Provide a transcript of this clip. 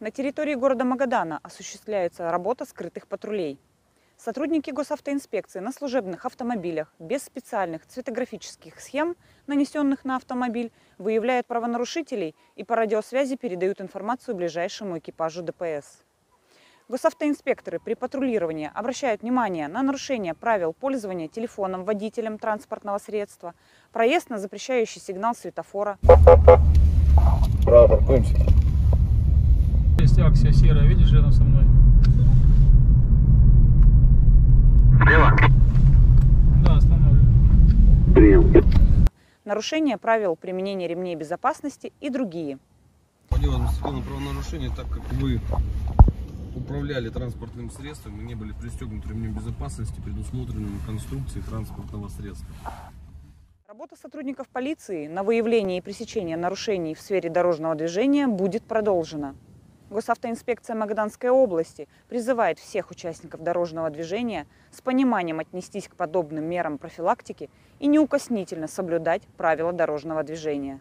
На территории города Магадана осуществляется работа скрытых патрулей. Сотрудники госавтоинспекции на служебных автомобилях без специальных цветографических схем, нанесенных на автомобиль, выявляют правонарушителей и по радиосвязи передают информацию ближайшему экипажу ДПС. Госавтоинспекторы при патрулировании обращают внимание на нарушение правил пользования телефоном водителем транспортного средства, проезд на запрещающий сигнал светофора, Право, Есть акция серая, видишь, рядом со мной? Да, останавливаю. нарушение правил применения ремней безопасности и другие. Дело административного правонарушения, так как вы управляли транспортным средством и не были пристегнуты ремнем безопасности, предусмотренным в конструкции транспортного средства. Работа сотрудников полиции на выявление и пресечение нарушений в сфере дорожного движения будет продолжена. Госавтоинспекция Магаданской области призывает всех участников дорожного движения с пониманием отнестись к подобным мерам профилактики и неукоснительно соблюдать правила дорожного движения.